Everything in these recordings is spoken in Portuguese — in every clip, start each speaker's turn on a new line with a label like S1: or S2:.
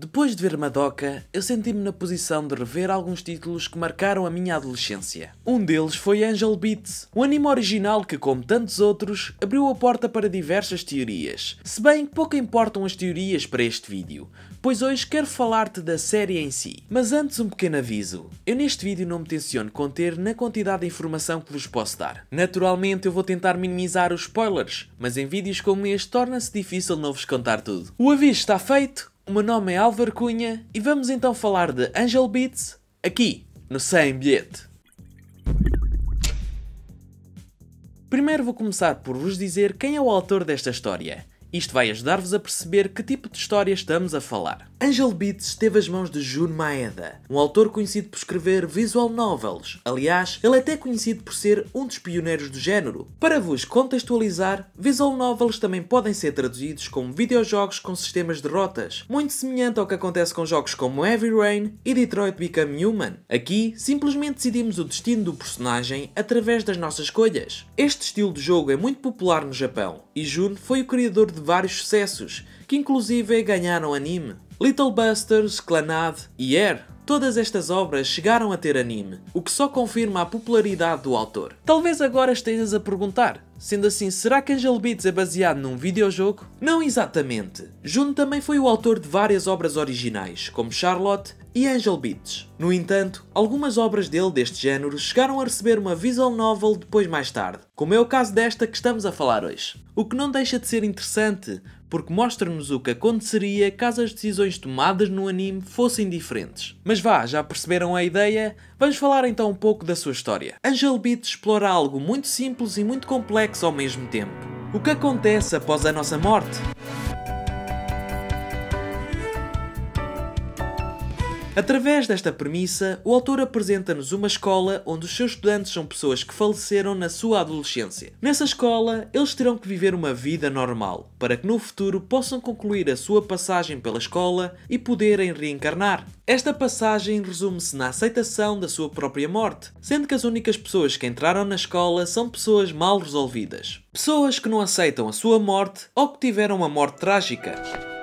S1: Depois de ver Madoka, eu senti-me na posição de rever alguns títulos que marcaram a minha adolescência. Um deles foi Angel Beats, um anime original que, como tantos outros, abriu a porta para diversas teorias. Se bem que pouco importam as teorias para este vídeo, pois hoje quero falar-te da série em si. Mas antes um pequeno aviso, eu neste vídeo não me tenciono conter na quantidade de informação que vos posso dar. Naturalmente eu vou tentar minimizar os spoilers, mas em vídeos como este torna-se difícil não vos contar tudo. O aviso está feito, o meu nome é Álvaro Cunha e vamos então falar de Angel Beats aqui no Sem Bilhete. Primeiro vou começar por vos dizer quem é o autor desta história. Isto vai ajudar-vos a perceber que tipo de história estamos a falar. Angel Beats esteve às mãos de Jun Maeda, um autor conhecido por escrever visual novels. Aliás, ele é até conhecido por ser um dos pioneiros do género. Para vos contextualizar, visual novels também podem ser traduzidos como videojogos com sistemas de rotas, muito semelhante ao que acontece com jogos como Heavy Rain e Detroit Become Human. Aqui, simplesmente decidimos o destino do personagem através das nossas escolhas. Este estilo de jogo é muito popular no Japão, e Jun foi o criador de vários sucessos, que inclusive ganharam anime. Little Busters, Clanad e Air Todas estas obras chegaram a ter anime, o que só confirma a popularidade do autor. Talvez agora estejas a perguntar, sendo assim, será que Angel Beats é baseado num videojogo? Não exatamente. Jun também foi o autor de várias obras originais, como Charlotte e Angel Beats. No entanto, algumas obras dele deste género chegaram a receber uma visual novel depois mais tarde, como é o caso desta que estamos a falar hoje. O que não deixa de ser interessante, porque mostra-nos o que aconteceria caso as decisões tomadas no anime fossem diferentes. Mas vá, já perceberam a ideia? Vamos falar então um pouco da sua história. Angel Beats explora algo muito simples e muito complexo ao mesmo tempo. O que acontece após a nossa morte? Através desta premissa, o autor apresenta-nos uma escola onde os seus estudantes são pessoas que faleceram na sua adolescência. Nessa escola, eles terão que viver uma vida normal, para que no futuro possam concluir a sua passagem pela escola e poderem reencarnar. Esta passagem resume-se na aceitação da sua própria morte, sendo que as únicas pessoas que entraram na escola são pessoas mal resolvidas. Pessoas que não aceitam a sua morte ou que tiveram uma morte trágica.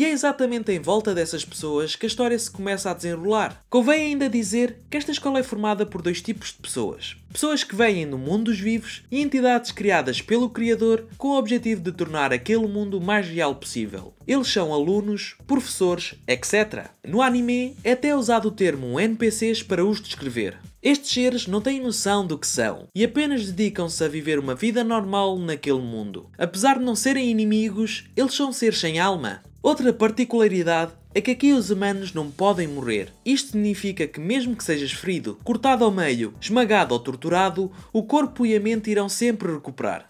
S1: E é exatamente em volta dessas pessoas que a história se começa a desenrolar. Convém ainda dizer que esta escola é formada por dois tipos de pessoas. Pessoas que vêm do mundo dos vivos e entidades criadas pelo Criador com o objetivo de tornar aquele mundo o mais real possível. Eles são alunos, professores, etc. No anime é até usado o termo NPCs para os descrever. Estes seres não têm noção do que são e apenas dedicam-se a viver uma vida normal naquele mundo. Apesar de não serem inimigos, eles são seres sem alma. Outra particularidade é que aqui os humanos não podem morrer. Isto significa que mesmo que sejas ferido, cortado ao meio, esmagado ou torturado, o corpo e a mente irão sempre recuperar.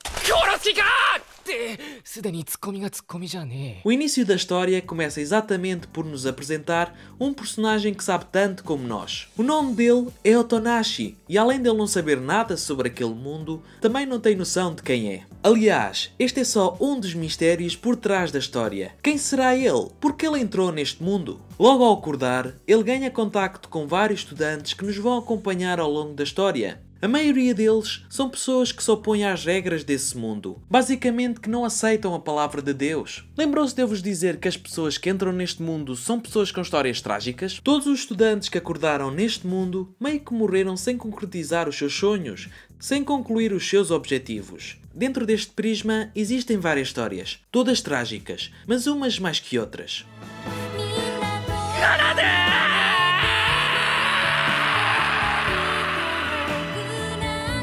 S1: O início da história começa exatamente por nos apresentar um personagem que sabe tanto como nós. O nome dele é Otonashi e além dele não saber nada sobre aquele mundo, também não tem noção de quem é. Aliás, este é só um dos mistérios por trás da história. Quem será ele? Por que ele entrou neste mundo? Logo ao acordar, ele ganha contacto com vários estudantes que nos vão acompanhar ao longo da história. A maioria deles são pessoas que se opõem às regras desse mundo, basicamente que não aceitam a palavra de Deus. Lembrou-se de eu vos dizer que as pessoas que entram neste mundo são pessoas com histórias trágicas? Todos os estudantes que acordaram neste mundo meio que morreram sem concretizar os seus sonhos, sem concluir os seus objetivos. Dentro deste prisma existem várias histórias, todas trágicas, mas umas mais que outras.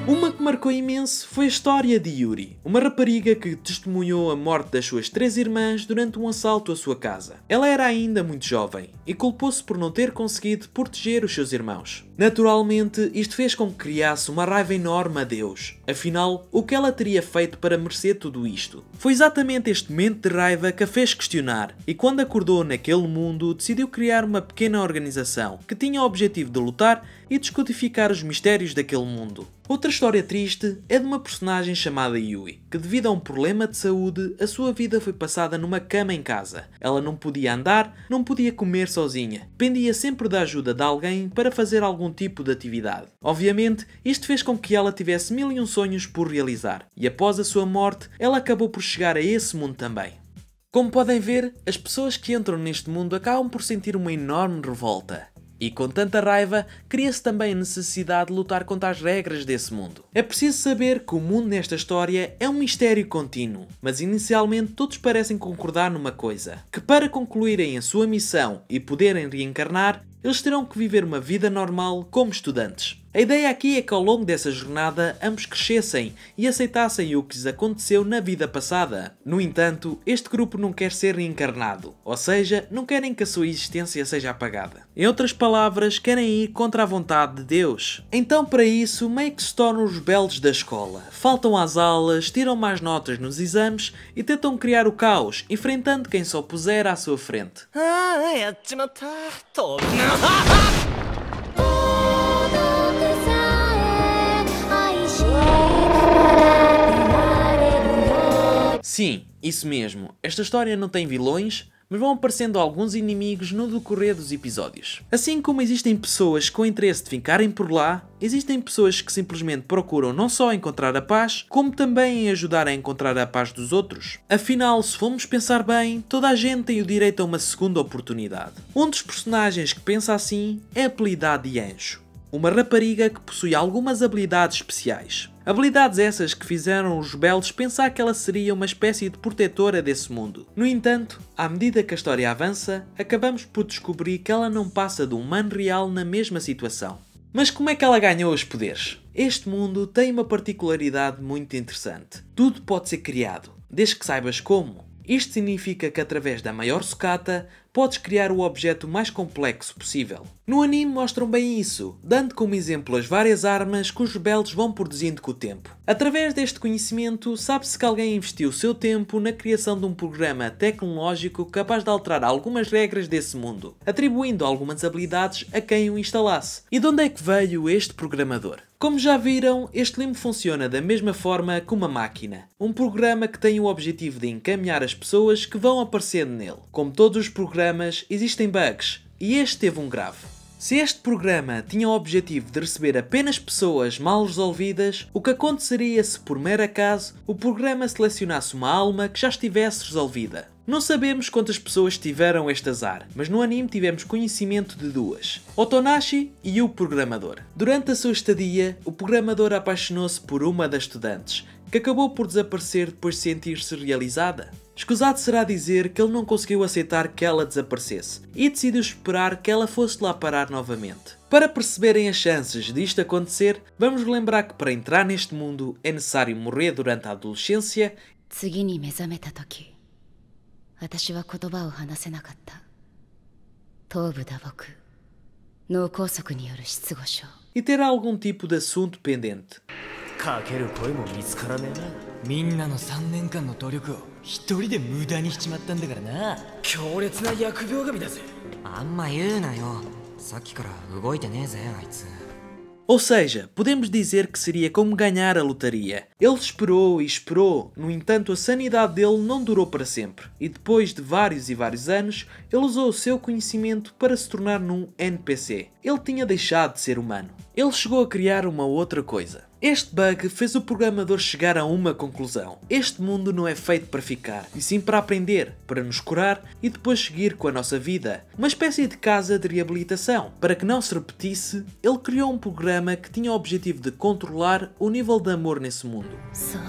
S1: Uma que marcou imenso foi a história de Yuri, uma rapariga que testemunhou a morte das suas três irmãs durante um assalto à sua casa. Ela era ainda muito jovem e culpou-se por não ter conseguido proteger os seus irmãos. Naturalmente, isto fez com que criasse uma raiva enorme a Deus. Afinal, o que ela teria feito para merecer tudo isto? Foi exatamente este momento de raiva que a fez questionar, e quando acordou naquele mundo, decidiu criar uma pequena organização que tinha o objetivo de lutar e descodificar os mistérios daquele mundo. Outra história triste triste é de uma personagem chamada Yui, que devido a um problema de saúde, a sua vida foi passada numa cama em casa. Ela não podia andar, não podia comer sozinha, dependia sempre da ajuda de alguém para fazer algum tipo de atividade. Obviamente, isto fez com que ela tivesse mil e um sonhos por realizar, e após a sua morte, ela acabou por chegar a esse mundo também. Como podem ver, as pessoas que entram neste mundo acabam por sentir uma enorme revolta. E com tanta raiva, cria-se também a necessidade de lutar contra as regras desse mundo. É preciso saber que o mundo nesta história é um mistério contínuo, mas inicialmente todos parecem concordar numa coisa: que para concluírem a sua missão e poderem reencarnar, eles terão que viver uma vida normal como estudantes. A ideia aqui é que ao longo dessa jornada ambos crescessem e aceitassem o que lhes aconteceu na vida passada. No entanto, este grupo não quer ser reencarnado, ou seja, não querem que a sua existência seja apagada. Em outras palavras, querem ir contra a vontade de Deus. Então, para isso, meio que se tornam os belos da escola. Faltam às aulas, tiram mais notas nos exames e tentam criar o caos, enfrentando quem se opuser à sua frente.
S2: Ah, é de matar. Todo.
S1: Sim, isso mesmo. Esta história não tem vilões, mas vão aparecendo alguns inimigos no decorrer dos episódios. Assim como existem pessoas com interesse de ficarem por lá, existem pessoas que simplesmente procuram não só encontrar a paz, como também ajudar a encontrar a paz dos outros. Afinal, se formos pensar bem, toda a gente tem o direito a uma segunda oportunidade. Um dos personagens que pensa assim é apelidado de Anjo uma rapariga que possui algumas habilidades especiais. Habilidades essas que fizeram os belos pensar que ela seria uma espécie de protetora desse mundo. No entanto, à medida que a história avança, acabamos por descobrir que ela não passa de um humano real na mesma situação. Mas como é que ela ganhou os poderes? Este mundo tem uma particularidade muito interessante. Tudo pode ser criado, desde que saibas como. Isto significa que através da maior sucata podes criar o objeto mais complexo possível. No anime mostram bem isso, dando como exemplo as várias armas que os rebeldes vão produzindo com o tempo. Através deste conhecimento, sabe-se que alguém investiu seu tempo na criação de um programa tecnológico capaz de alterar algumas regras desse mundo, atribuindo algumas habilidades a quem o instalasse. E de onde é que veio este programador? Como já viram, este limbo funciona da mesma forma que uma máquina. Um programa que tem o objetivo de encaminhar as pessoas que vão aparecendo nele. Como todos os programas programas existem bugs e este teve um grave. Se este programa tinha o objetivo de receber apenas pessoas mal resolvidas, o que aconteceria se por mero acaso o programa selecionasse uma alma que já estivesse resolvida? Não sabemos quantas pessoas tiveram este azar, mas no anime tivemos conhecimento de duas, Otonashi e o programador. Durante a sua estadia, o programador apaixonou-se por uma das estudantes, que acabou por desaparecer depois de sentir-se realizada. Escusado será dizer que ele não conseguiu aceitar que ela desaparecesse e decidiu esperar que ela fosse lá parar novamente. Para perceberem as chances disto acontecer, vamos lembrar que para entrar neste mundo é necessário morrer durante a adolescência
S3: 次に目覚めた時私は言葉を話せなかった頭部打撲脳梗塞による失語症
S1: e ter algum tipo de assunto pendente. Ou seja, podemos dizer que seria como ganhar a lotaria. Ele esperou e esperou, no entanto, a sanidade dele não durou para sempre, e depois de vários e vários anos, ele usou o seu conhecimento para se tornar num NPC. Ele tinha deixado de ser humano. Ele chegou a criar uma outra coisa. Este bug fez o programador chegar a uma conclusão. Este mundo não é feito para ficar, e sim para aprender, para nos curar e depois seguir com a nossa vida. Uma espécie de casa de reabilitação. Para que não se repetisse, ele criou um programa que tinha o objetivo de controlar o nível de amor nesse mundo.
S3: そ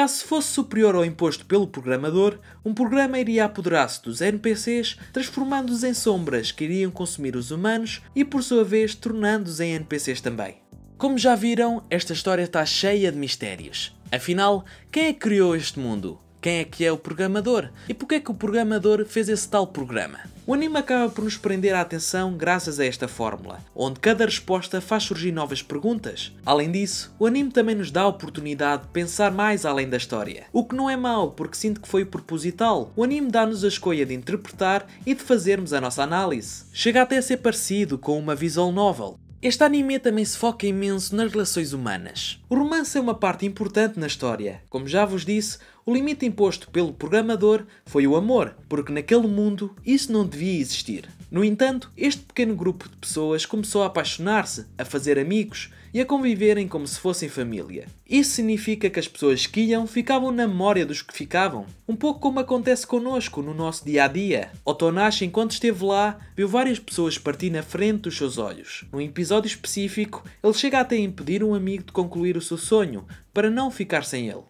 S1: Caso fosse superior ao imposto pelo programador, um programa iria apoderar-se dos NPCs, transformando-os em sombras que iriam consumir os humanos e, por sua vez, tornando-os em NPCs também. Como já viram, esta história está cheia de mistérios. Afinal, quem é que criou este mundo? Quem é que é o programador e porque é que o programador fez esse tal programa. O anime acaba por nos prender a atenção graças a esta fórmula, onde cada resposta faz surgir novas perguntas. Além disso, o anime também nos dá a oportunidade de pensar mais além da história, o que não é mau porque sinto que foi proposital. O anime dá-nos a escolha de interpretar e de fazermos a nossa análise. Chega até a ser parecido com uma visual novel, este anime também se foca imenso nas relações humanas. O romance é uma parte importante na história. Como já vos disse, o limite imposto pelo programador foi o amor, porque naquele mundo isso não devia existir. No entanto, este pequeno grupo de pessoas começou a apaixonar-se, a fazer amigos e a conviverem como se fossem família. Isso significa que as pessoas que iam ficavam na memória dos que ficavam, um pouco como acontece connosco no nosso dia a dia. Otonashi, enquanto esteve lá, viu várias pessoas partir na frente dos seus olhos. Num episódio específico, ele chega até a impedir um amigo de concluir o seu sonho, para não ficar sem ele.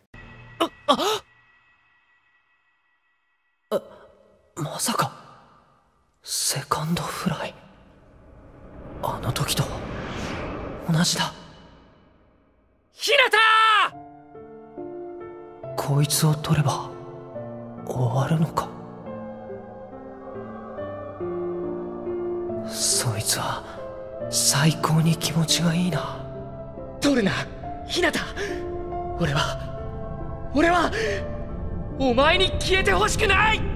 S2: まさかセカンドフライ。あの時と同じだ。
S4: ひなた！
S2: こいつを取れば終わるのか。そいつは最高に気持ちがいいな。
S4: 取るなひなた。俺は俺はお前に消えてほしくない！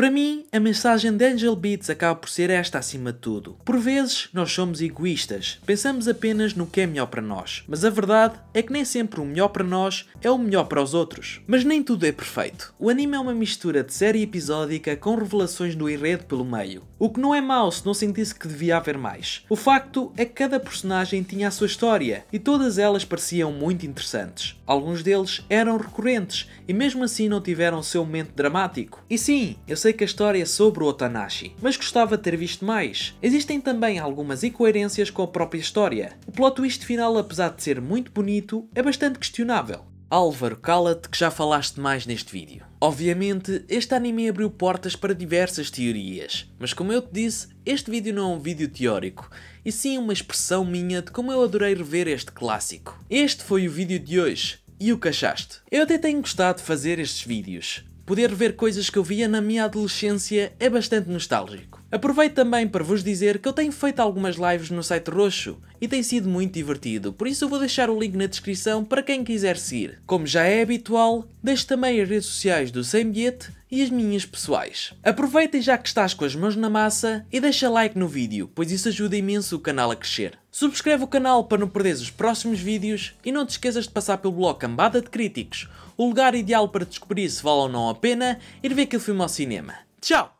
S1: Para mim, a mensagem de Angel Beats acaba por ser esta acima de tudo. Por vezes, nós somos egoístas, pensamos apenas no que é melhor para nós, mas a verdade é que nem sempre o melhor para nós é o melhor para os outros. Mas nem tudo é perfeito. O anime é uma mistura de série episódica com revelações do enredo pelo meio. O que não é mau se não sentisse que devia haver mais. O facto é que cada personagem tinha a sua história e todas elas pareciam muito interessantes. Alguns deles eram recorrentes e mesmo assim não tiveram o seu momento dramático. E sim, eu sei que a história é sobre o Otanashi, mas gostava de ter visto mais. Existem também algumas incoerências com a própria história. O plot twist final, apesar de ser muito bonito, é bastante questionável. Álvaro, cala-te que já falaste mais neste vídeo. Obviamente, este anime abriu portas para diversas teorias, mas como eu te disse, este vídeo não é um vídeo teórico, e sim uma expressão minha de como eu adorei rever este clássico. Este foi o vídeo de hoje. E o que achaste? Eu até tenho gostado de fazer estes vídeos. Poder ver coisas que eu via na minha adolescência é bastante nostálgico. Aproveito também para vos dizer que eu tenho feito algumas lives no site roxo e tem sido muito divertido, por isso eu vou deixar o link na descrição para quem quiser seguir. Como já é habitual, deixo também as redes sociais do Sem Bilhete e as minhas pessoais. Aproveita já que estás com as mãos na massa e deixa like no vídeo, pois isso ajuda imenso o canal a crescer. Subscreve o canal para não perderes os próximos vídeos e não te esqueças de passar pelo blog Cambada de Críticos, o lugar ideal para descobrir se vale ou não a pena ir ver aquele filme ao cinema. Tchau!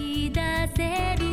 S3: き出せる